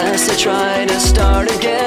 unless I try to start again.